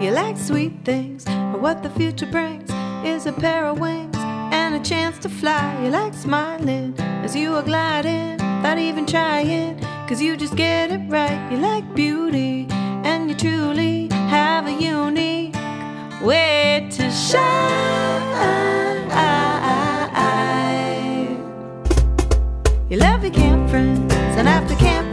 You like sweet things, or what the future brings is a pair of wings and a chance to fly. You like smiling as you are gliding, without even trying, cause you just get it right. You like beauty, and you truly have a unique way to shine. You love your camp friends, and after camp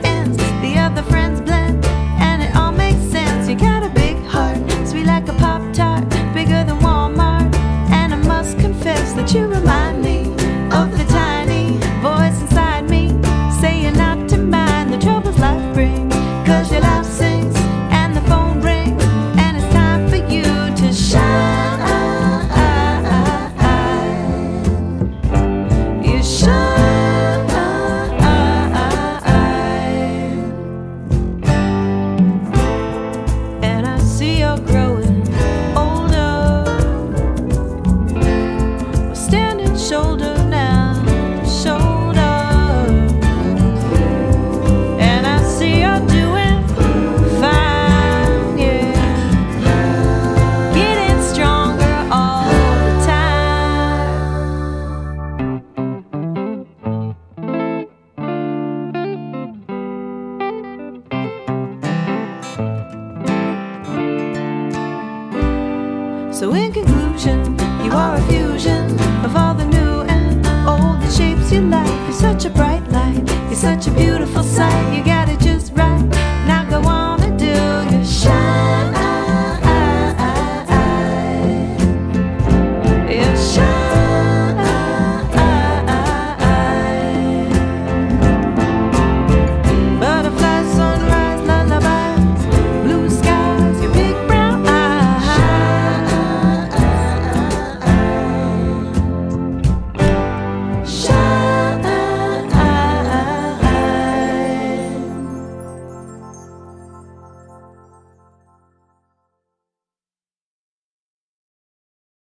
So, in conclusion, you are a fusion of all the new and old shapes your life. You're such a bright light, you're such a beautiful sight. You got it